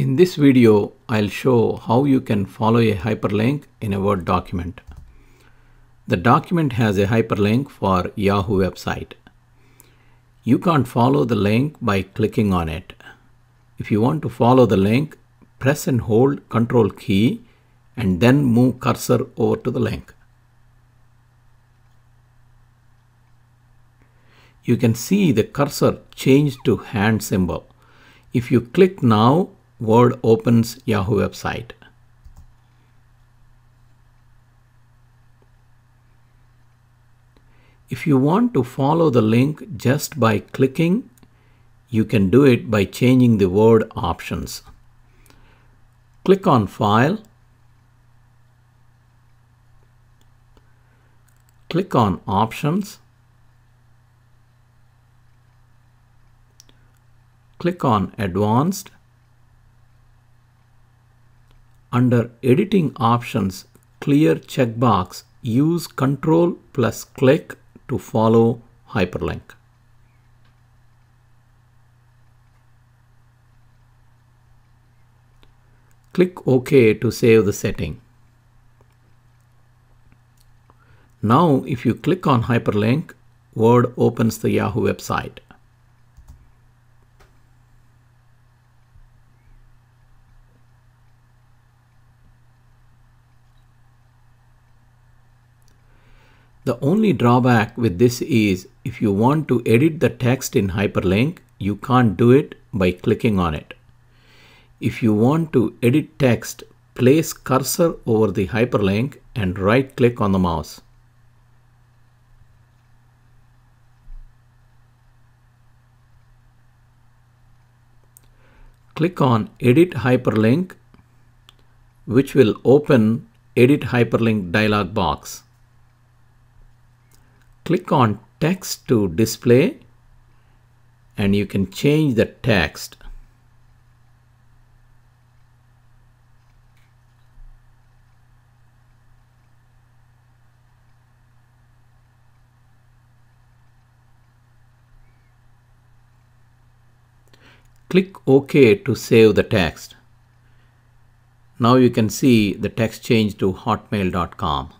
In this video, I'll show how you can follow a hyperlink in a Word document. The document has a hyperlink for Yahoo website. You can't follow the link by clicking on it. If you want to follow the link, press and hold Control key and then move cursor over to the link. You can see the cursor change to hand symbol. If you click now, Word opens Yahoo website. If you want to follow the link just by clicking, you can do it by changing the word options. Click on File, click on Options, click on Advanced. Under Editing Options, clear checkbox, use Control plus click to follow hyperlink. Click OK to save the setting. Now if you click on hyperlink, Word opens the Yahoo website. The only drawback with this is if you want to edit the text in hyperlink, you can't do it by clicking on it. If you want to edit text, place cursor over the hyperlink and right click on the mouse. Click on Edit Hyperlink, which will open Edit Hyperlink dialog box. Click on Text to display and you can change the text. Click OK to save the text. Now you can see the text change to hotmail.com.